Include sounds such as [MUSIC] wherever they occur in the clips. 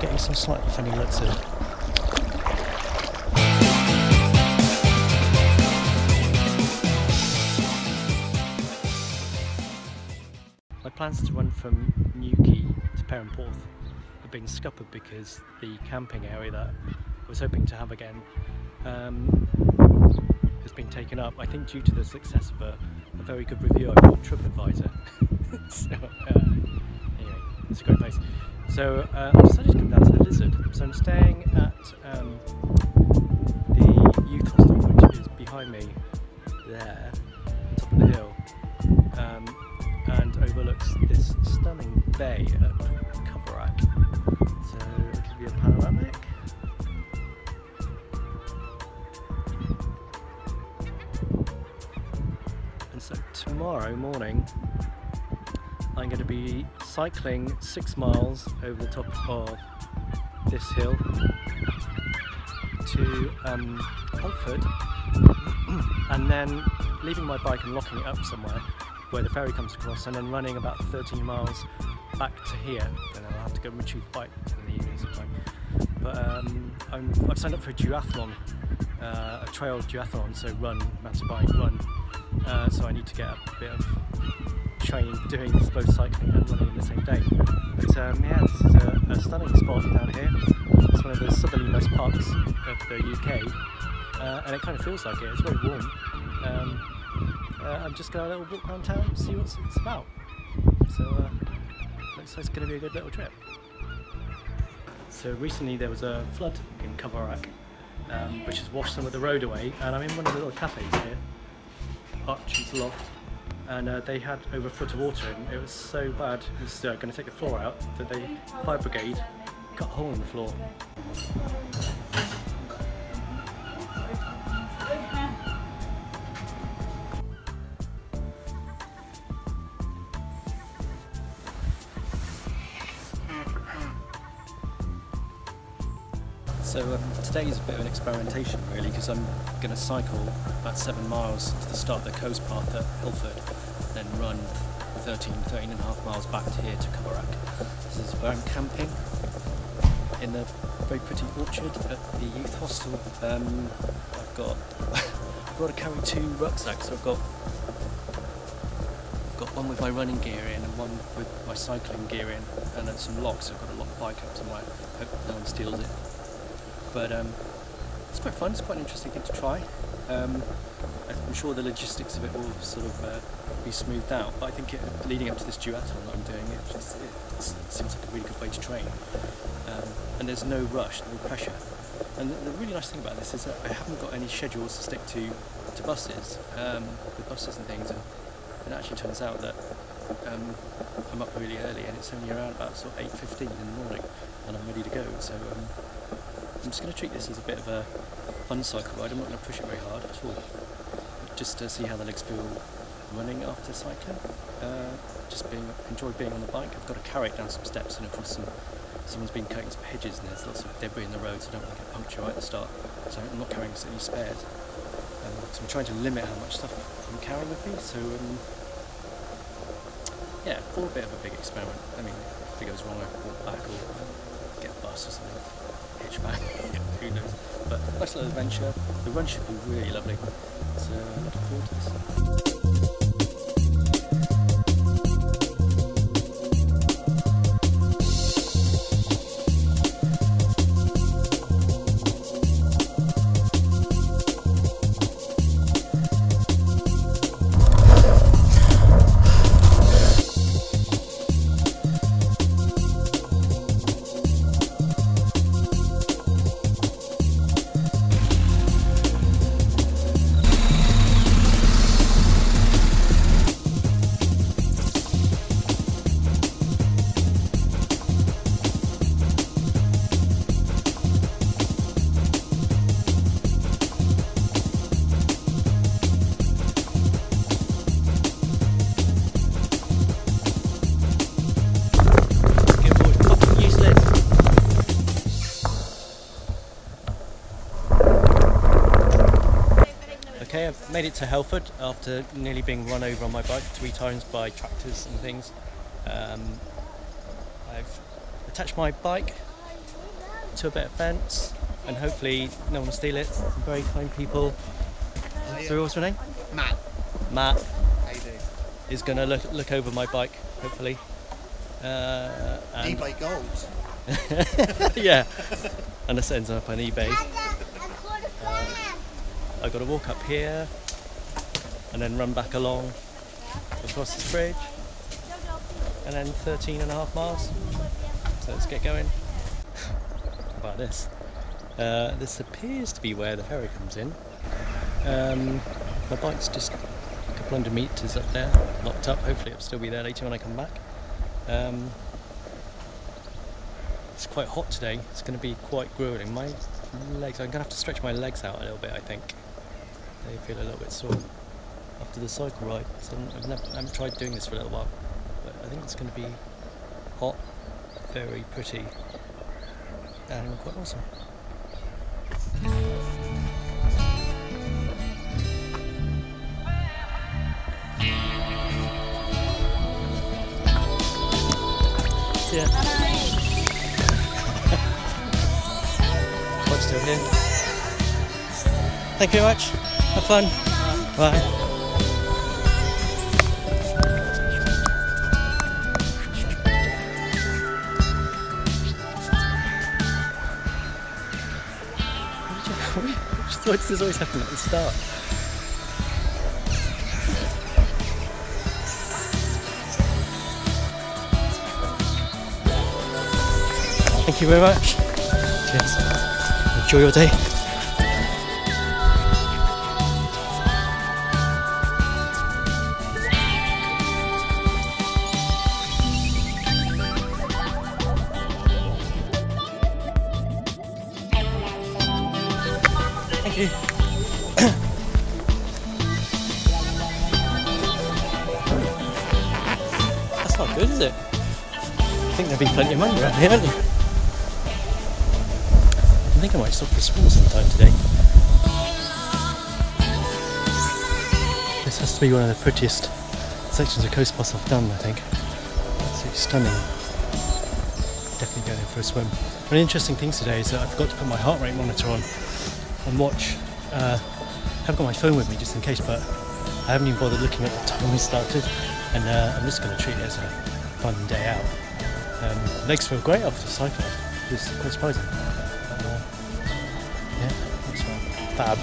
getting some slightly funny looks at. My plans to run from Newquay to Perranporth have been scuppered because the camping area that I was hoping to have again um, has been taken up. I think due to the success of a, a very good review I on TripAdvisor. [LAUGHS] so uh, anyway, it's a great place. So uh, I decided to come down to the Lizard. So I'm staying at um, the youth hostel, which is behind me there, top of the hill, um, and overlooks this stunning bay at Coverack. So give you a panoramic. And so tomorrow morning, I'm going to be cycling six miles over the top of this hill to um, Helford [CLEARS THROAT] and then leaving my bike and locking it up somewhere where the ferry comes across and then running about 13 miles back to here. Then I'll have to go and retrieve the bike in the evening sometime. But um, I'm, I've signed up for a duathlon uh, a trail duathlon so run, mountain bike, run. Uh, so I need to get a bit of training doing both cycling and running in the same day. But um, yeah, this is a, a, stunning spot down here. It's one of the southerlymost parts of the UK, uh, and it kind of feels like it. It's very warm. Um, uh, I'm just going a little walk around town, and see what it's about. So uh, looks like it's going to be a good little trip. So recently there was a flood in Coverack, um, which has washed some of the road away, and I'm in one of the little cafes here, Archie's Loft and uh, they had over a foot of water and it was so bad it was uh, going to take the floor out that they fire brigade cut a hole in the floor So um, today is a bit of an experimentation really because I'm going to cycle about seven miles to the start of the coast path at Helford, then run 13, 13 and a half miles back to here to Coverack. This is where I'm camping in the very pretty orchard at the youth hostel. Um, I've got I've got to carry two rucksacks. So I've got I've got one with my running gear in and one with my cycling gear in, and then some locks. I've got to lock bike up somewhere. Hope no one steals it but um, it's quite fun. It's quite an interesting thing to try. Um, I'm sure the logistics of it will sort of uh, be smoothed out, but I think it, leading up to this duathlon that I'm doing, it, just, it seems like a really good way to train. Um, and there's no rush, no pressure. And the, the, really nice thing about this is that I haven't got any schedules to stick to to buses, um, with buses and things, and it actually turns out that um, I'm up really early and it's only around about sort of 8.15 in the morning and I'm ready to go. So um, I'm just going to treat this as a bit of a fun cycle ride. I'm not going to push it very hard at all. Just to see how the legs feel running after cycling. Uh, just being enjoy being on the bike. I've got to carry it down some steps and across some. Someone's been cutting some hedges and there's lots of debris in the road, so I don't want to get punctured right at the start. So I'm not carrying any spares. Um, so I'm trying to limit how much stuff I'm carrying with me. So um, yeah, for a bit of a big experiment. I mean, if it goes wrong, I walk back or get a bus or something hitchback, [LAUGHS] who knows. But nice little adventure. The run should be really lovely. So looking forward to this. Made it to Helford after nearly being run over on my bike three times by tractors and things. Um, I've attached my bike to a better fence, and hopefully no one will steal it. Some very kind people. So what's your name? Matt, Matt how you doing? is going to look look over my bike, hopefully. Uh, and eBay gold. [LAUGHS] yeah, and this ends up on eBay. I've got to walk up here, and then run back along across this bridge, and then 13 and a half miles. So let's get going. [LAUGHS] About this? Uh, this appears to be where the ferry comes in. Um, my bike's just a couple hundred meters up there, locked up. Hopefully, it'll still be there later when I come back. Um, it's quite hot today. It's going to be quite grueling. My legs, I'm going to have to stretch my legs out a little bit. I think they feel a little bit sore after the cycle ride. So I've never, I haven't tried doing this for a little while, but I think it's going to be hot, very pretty, and quite awesome. What's still here? Thank you very much. Have fun. Bye. Why does this always happen at the start? Thank you very much. Cheers. Enjoy your day. There'll be? I think I might stop for swim sometime today. This has to be one of the prettiest sections of Coast Path I've done, I think. Absolutely stunning. Definitely going in for a swim. One interesting thing today is that I forgot to put my heart rate monitor on and watch. Uh, I have got my phone with me just in case, but I haven't even bothered looking at the time we started, and uh, I'm just going to treat it as a fun day out. Um, legs feel great after cycling. is quite surprising. Uh, yeah, that's fab.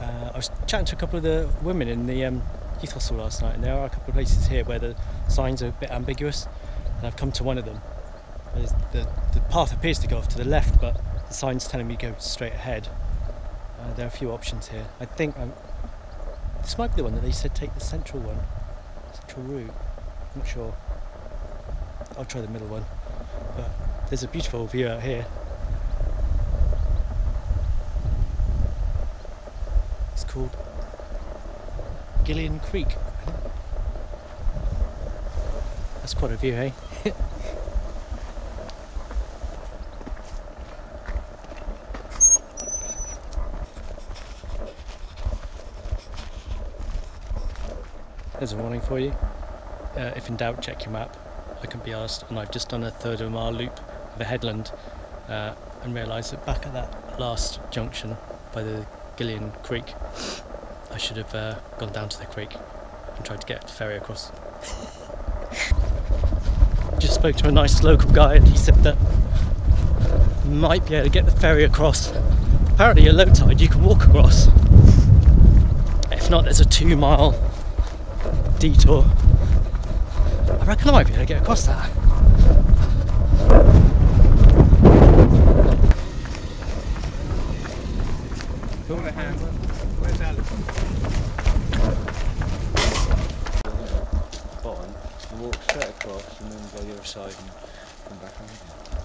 Uh, I was chatting to a couple of the women in the um, youth hostel last night, and there are a couple of places here where the signs are a bit ambiguous. And I've come to one of them. The, the path appears to go off to the left, but the sign's telling me go straight ahead. Uh, there are a few options here. I think um, this might be the one that they said take the central one, central route. I'm not sure. I'll try the middle one. But there's a beautiful view out here. It's called Gillan Creek. That's quite a view, eh? [LAUGHS] a warning for you. Uh, if in doubt, check your map. I can be asked, and I've just done a third of a mile loop of a headland uh, and realised that back at that last junction by the Gillan Creek, I should have uh, gone down to the creek and tried to get ferry across. [LAUGHS] Just spoke to a nice local guy, and he said that might be able to get the ferry across. Apparently, at low tide, you can walk across. If not, there's a two mile detour. I reckon I might be able to get across that. Where's Alex? bottom and walk straight across and then go the other side and come back home.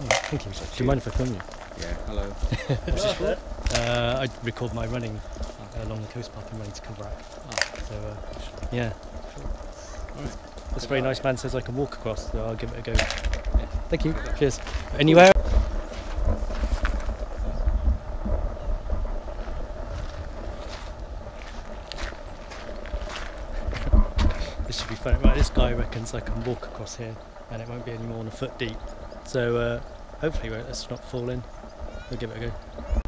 Oh, thank you. Do you mind if I film you? Yeah, hello. What's this for? Uh, I record my running uh, along the coast path and ready to come back. So, uh, yeah. Right. This very nice man says I can walk across, so I'll give it a go. Yeah. Thank you. Cheers. Anywhere? this should be fun. Right, this guy reckons I can walk across here and it won't be any more than a foot deep. So uh, hopefully, let's not fall in. We'll give it a go.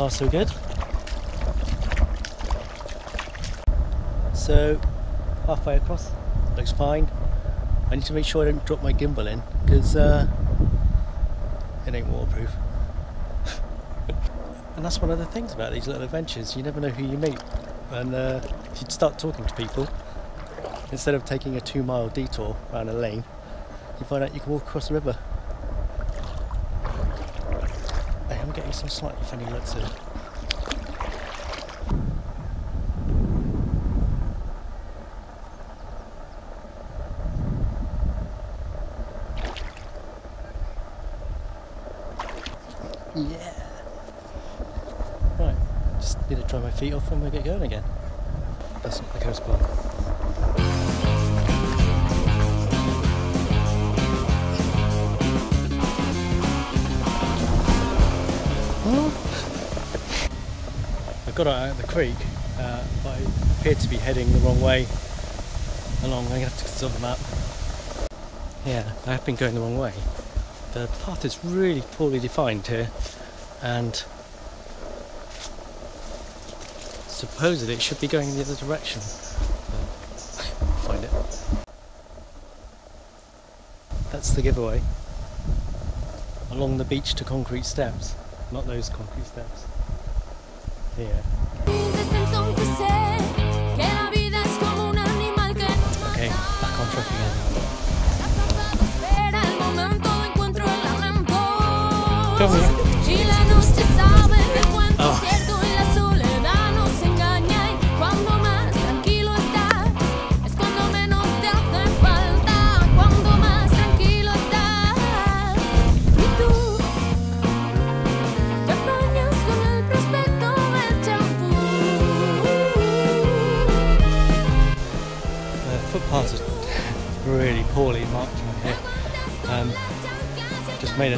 Far so good. So halfway across, looks fine. I need to make sure I don't drop my gimbal in because uh, it ain't waterproof. [LAUGHS] and that's one of the things about these little adventures. You never know who you meet, and uh, if you start talking to people, instead of taking a two-mile detour around a lane, you find out you can walk across the river. Hey, I'm getting some slightly funny looks. Yeah. Right, just need to dry my feet off and we'll get going again. That's not the coast guard. Got out of the creek, uh, but I appeared to be heading the wrong way along. I'm going to have to consult the map. Yeah, I have been going the wrong way. The path is really poorly defined here, and supposedly it should be going in the other direction. Find it. That's the giveaway. Along the beach to concrete steps, not those concrete steps. Here.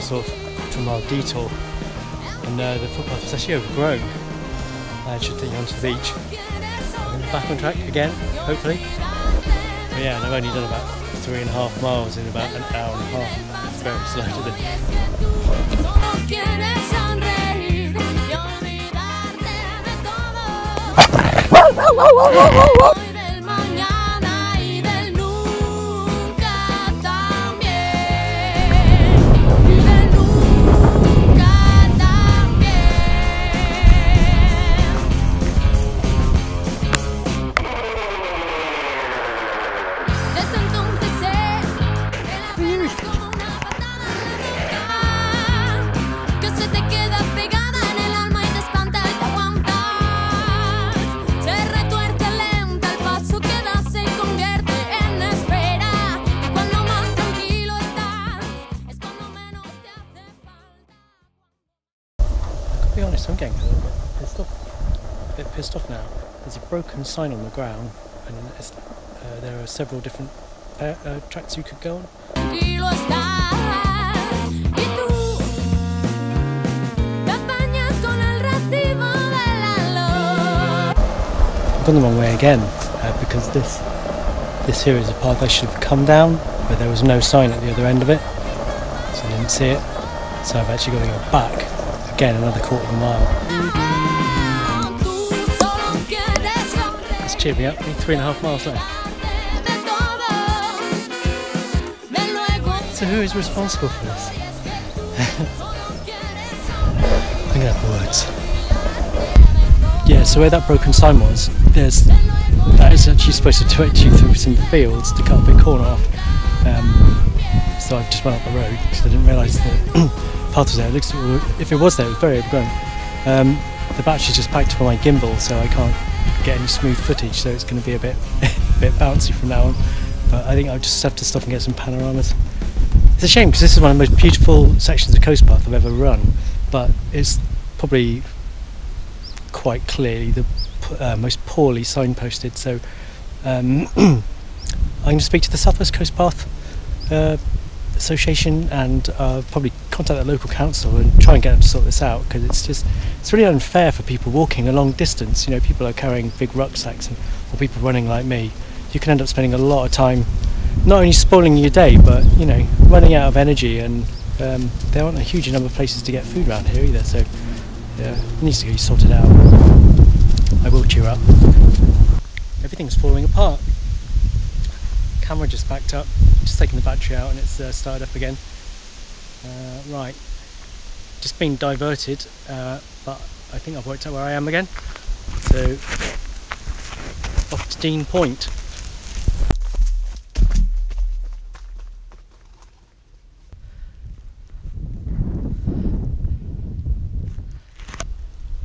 Sort of two mile detour and uh, the footpath was actually overgrown. Uh, it should take you onto the beach. And back on track again, hopefully. But yeah, and I've only done about three and a half miles in about an hour and a half. Very slow to sign on the ground, and uh, there are several different uh, uh, tracks you could go on. I've gone the wrong way again uh, because this this here is a path I should have come down, but there was no sign at the other end of it, so I didn't see it. So I've actually got to go back again another quarter of a mile. Sonreír Let's cheer me up. Three and a half miles left. de todo. De luego So who is responsible for this? I'm gonna have words. Yeah, so where that broken sign was, there's that is actually supposed to direct you through some fields to cut a big corner off. Um, so I just went up the road because I didn't realise that [COUGHS] path was there. It looks, if it was there, it was very overgrown. Um, the battery's just packed for my gimbal, so I can't get any smooth footage. So it's going to be a bit, a [LAUGHS] bit bouncy from now on. But I think I'll just have to stop and get some panoramas. It's a shame because this is one of the most beautiful sections of coast path I've ever run, but it's probably quite clearly the uh, most poorly signposted. So um, [CLEARS THROAT] I'm going to speak to the Southwest Coast Path uh, Association and uh, probably contact the local council and try and get them to sort this out because it's just it's really unfair for people walking a long distance. You know, people are carrying big rucksacks and, or people running like me. You can end up spending a lot of time not only spoiling your day, but you know, running out of energy and um, there aren't a huge number of places to get food around here either. So yeah, it needs to be sorted out. I will cheer up. Everything's falling apart. Camera just backed up. Just taking the battery out and it's uh, started up again. Uh, right, just been diverted, uh, but I think I've worked out where I am again. So off to Dean Point.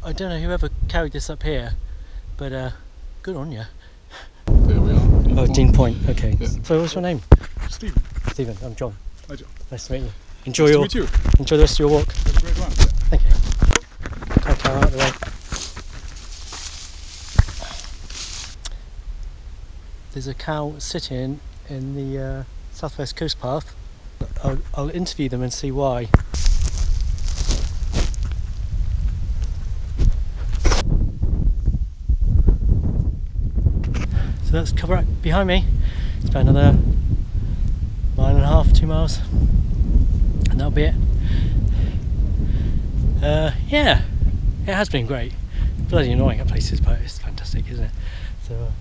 I don't know whoever carried this up here, but uh, good on you. There we are. Dean Oh, Point. Dean Point. Okay. Yeah. So what's your name? Stephen, Stephen. I'm John. Hi, John. Nice to meet you. Enjoy nice to your meet you. enjoy the rest of your walk. Have a great one. Thank you. Out of the way. There's a cow sitting in the uh, southwest coast path. I'll, I'll interview them and see why. That's Coverack behind me. It's about another mile and a half, two miles, and that'll be it. Uh, yeah, it has been great. Bloody annoying at places, but it's fantastic, isn't it? So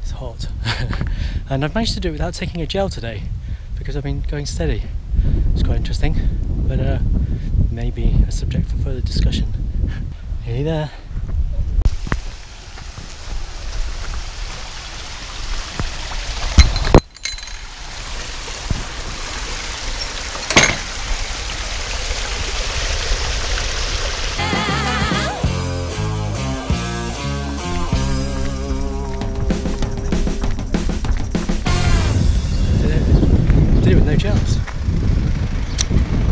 it's hot, [LAUGHS] and I've managed to do it without taking a gel today because I've been going steady. It's quite interesting, but uh, maybe a subject for further discussion. Hey there. No.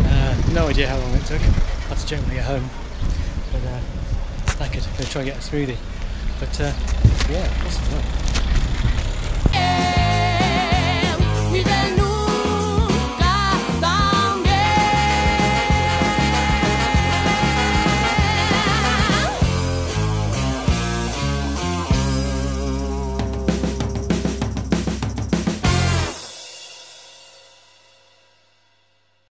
Uh, no idea how long it took. I'll have to check when I get home. But uh, knackered. I'm going try and get a smoothie. But uh, yeah, awesome work.